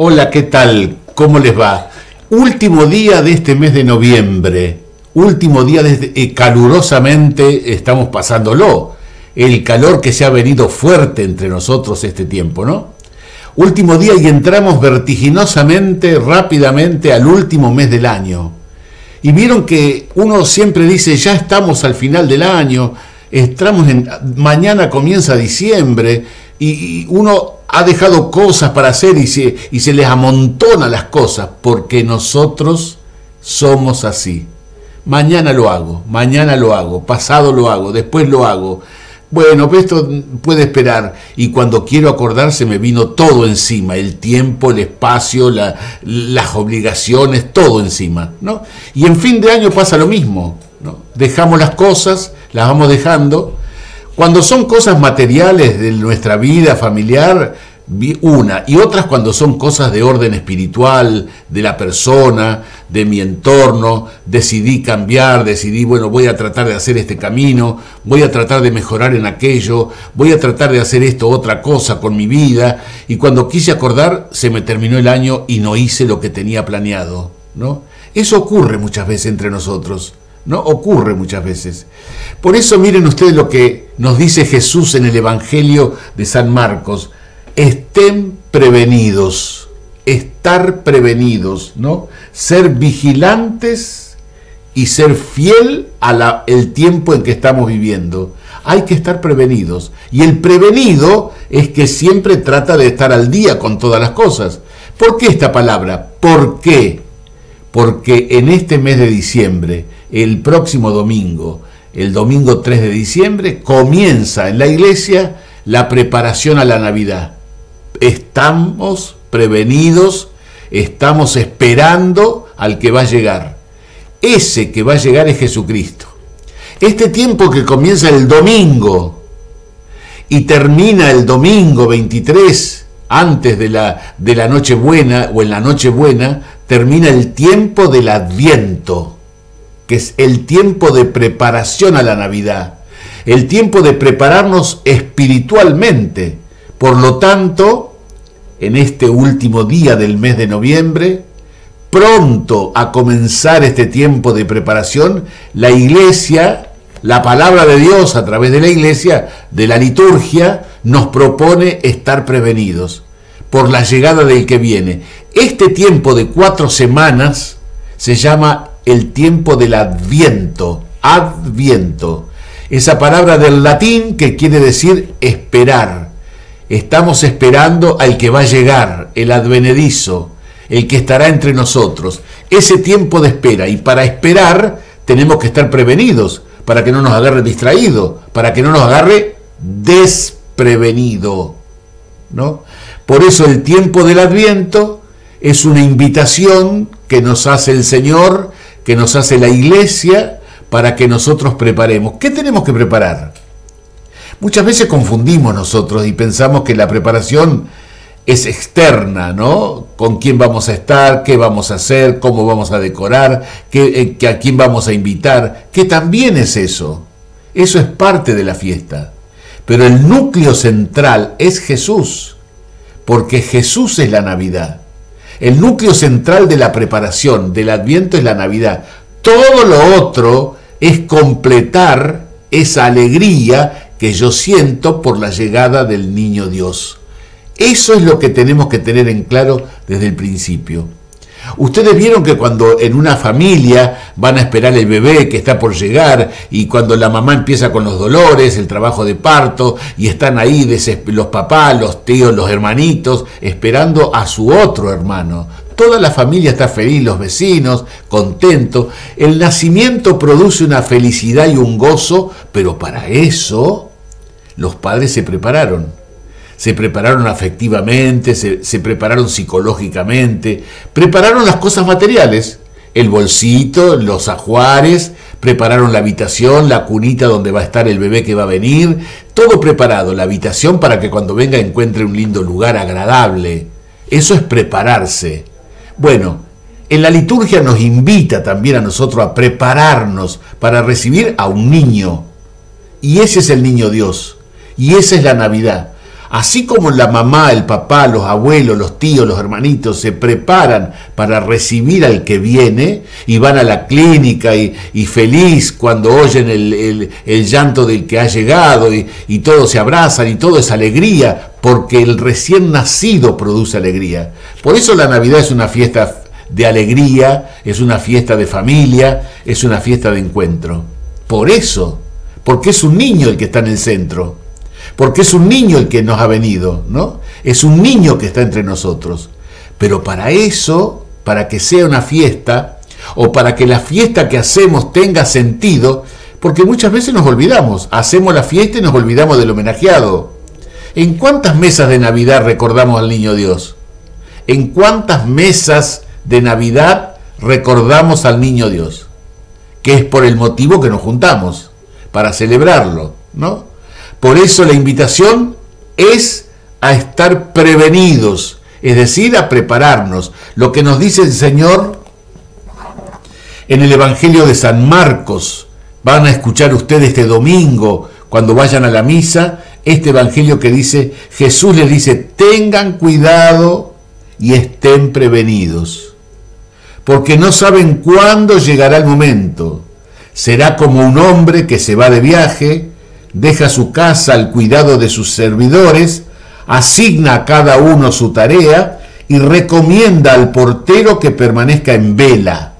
Hola, ¿qué tal? ¿Cómo les va? Último día de este mes de noviembre. Último día desde eh, calurosamente estamos pasándolo. El calor que se ha venido fuerte entre nosotros este tiempo, ¿no? Último día y entramos vertiginosamente, rápidamente al último mes del año. Y vieron que uno siempre dice, ya estamos al final del año, estamos mañana comienza diciembre, y, uno ha dejado cosas para hacer y se, y se les amontona las cosas, porque nosotros somos así. Mañana lo hago, mañana lo hago, pasado lo hago, después lo hago. Bueno, pues esto puede esperar. Y cuando quiero acordarse me vino todo encima, el tiempo, el espacio, las obligaciones, todo encima. ¿no? Y en fin de año pasa lo mismo. ¿no? Dejamos las cosas, las vamos dejando. Cuando son cosas materiales de nuestra vida familiar, una, y otras cuando son cosas de orden espiritual, de la persona, de mi entorno, decidí cambiar, decidí, bueno, voy a tratar de hacer este camino, voy a tratar de mejorar en aquello, voy a tratar de hacer esto, otra cosa con mi vida, y cuando quise acordar, se me terminó el año y no hice lo que tenía planeado, ¿no? Eso ocurre muchas veces entre nosotros. ¿No? Ocurre muchas veces. Por eso miren ustedes lo que nos dice Jesús en el Evangelio de San Marcos estén prevenidos, estar prevenidos, ¿no? Ser vigilantes y ser fiel al tiempo en que estamos viviendo. Hay que estar prevenidos. Y el prevenido es que siempre trata de estar al día con todas las cosas. ¿Por qué esta palabra? ¿Por qué? Porque en este mes de diciembre, el próximo domingo, el domingo 3 de diciembre, comienza en la iglesia la preparación a la Navidad estamos prevenidos, estamos esperando al que va a llegar. Ese que va a llegar es Jesucristo. Este tiempo que comienza el domingo y termina el domingo 23, antes de la, de la Nochebuena o en la Nochebuena, termina el tiempo del Adviento, que es el tiempo de preparación a la Navidad, el tiempo de prepararnos espiritualmente. Por lo tanto, en este último día del mes de noviembre, pronto a comenzar este tiempo de preparación, la iglesia, la palabra de Dios a través de la iglesia, de la liturgia, nos propone estar prevenidos por la llegada del que viene. Este tiempo de cuatro semanas se llama el tiempo del adviento, adviento. Esa palabra del latín que quiere decir esperar Estamos esperando al que va a llegar, el advenedizo, el que estará entre nosotros. Ese tiempo de espera. Y para esperar tenemos que estar prevenidos, para que no nos agarre distraído, para que no nos agarre desprevenido. ¿no? Por eso el tiempo del adviento es una invitación que nos hace el Señor, que nos hace la iglesia, para que nosotros preparemos. ¿Qué tenemos que preparar? Muchas veces confundimos nosotros y pensamos que la preparación es externa, ¿no? Con quién vamos a estar, qué vamos a hacer, cómo vamos a decorar, qué, eh, a quién vamos a invitar, que también es eso. Eso es parte de la fiesta. Pero el núcleo central es Jesús, porque Jesús es la Navidad. El núcleo central de la preparación del Adviento es la Navidad. Todo lo otro es completar esa alegría que yo siento por la llegada del niño Dios. Eso es lo que tenemos que tener en claro desde el principio. Ustedes vieron que cuando en una familia van a esperar el bebé que está por llegar y cuando la mamá empieza con los dolores, el trabajo de parto y están ahí los papás, los tíos, los hermanitos esperando a su otro hermano. Toda la familia está feliz, los vecinos, contentos. El nacimiento produce una felicidad y un gozo, pero para eso los padres se prepararon. Se prepararon afectivamente, se, prepararon psicológicamente, prepararon las cosas materiales, el bolsito, los ajuares, prepararon la habitación, la cunita donde va a estar el bebé que va a venir, todo preparado, la habitación para que cuando venga encuentre un lindo lugar agradable. Eso es prepararse. Bueno, en la liturgia nos invita también a nosotros a prepararnos para recibir a un niño. Y ese es el niño Dios. Y esa es la Navidad. Así como la mamá, el papá, los abuelos, los tíos, los hermanitos se preparan para recibir al que viene y van a la clínica y, feliz cuando oyen el, llanto del que ha llegado y, y todos se abrazan y todo es alegría porque el recién nacido produce alegría. Por eso la Navidad es una fiesta de alegría, es una fiesta de familia, es una fiesta de encuentro. Por eso, porque es un niño el que está en el centro porque es un niño el que nos ha venido, ¿no? Es un niño que está entre nosotros. Pero para eso, para que sea una fiesta, o para que la fiesta que hacemos tenga sentido, porque muchas veces nos olvidamos, hacemos la fiesta y nos olvidamos del homenajeado. ¿En cuántas mesas de Navidad recordamos al Niño Dios? ¿En cuántas mesas de Navidad recordamos al Niño Dios? Que es por el motivo que nos juntamos, para celebrarlo, ¿no? Por eso la invitación es a estar prevenidos, es decir, a prepararnos. Lo que nos dice el Señor en el Evangelio de San Marcos, van a escuchar ustedes este domingo cuando vayan a la misa, este Evangelio que dice, Jesús les dice, tengan cuidado y estén prevenidos, porque no saben cuándo llegará el momento. Será como un hombre que se va de viaje, deja su casa al cuidado de sus servidores, asigna a cada uno su tarea y recomienda al portero que permanezca en vela.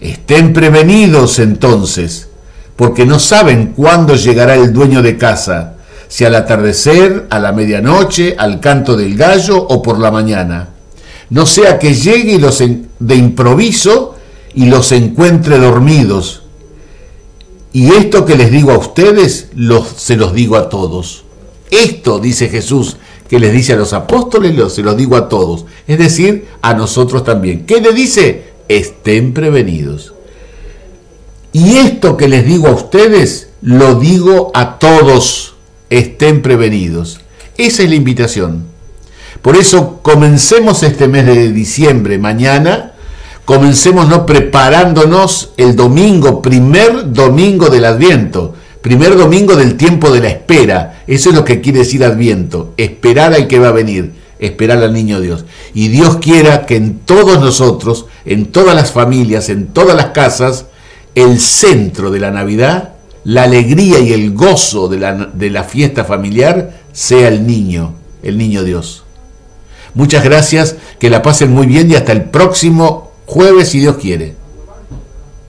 Estén prevenidos entonces, porque no saben cuándo llegará el dueño de casa, si al atardecer, a la medianoche, al canto del gallo o por la mañana. No sea que llegue los de improviso y los encuentre dormidos y esto que les digo a ustedes, se los digo a todos. Esto, dice Jesús, que les dice a los apóstoles, se los digo a todos. Es decir, a nosotros también. ¿Qué le dice? Estén prevenidos. Y esto que les digo a ustedes, lo digo a todos. Estén prevenidos. Esa es la invitación. Por eso comencemos este mes de diciembre, mañana, comencemos ¿no? preparándonos el domingo, primer domingo del Adviento, primer domingo del tiempo de la espera. Eso es lo que quiere decir Adviento, esperar al que va a venir, esperar al niño Dios. Y Dios quiera que en todos nosotros, en todas las familias, en todas las casas, el centro de la Navidad, la alegría y el gozo de la, de la fiesta familiar sea el niño, el niño Dios. Muchas gracias, que la pasen muy bien y hasta el próximo jueves si Dios quiere.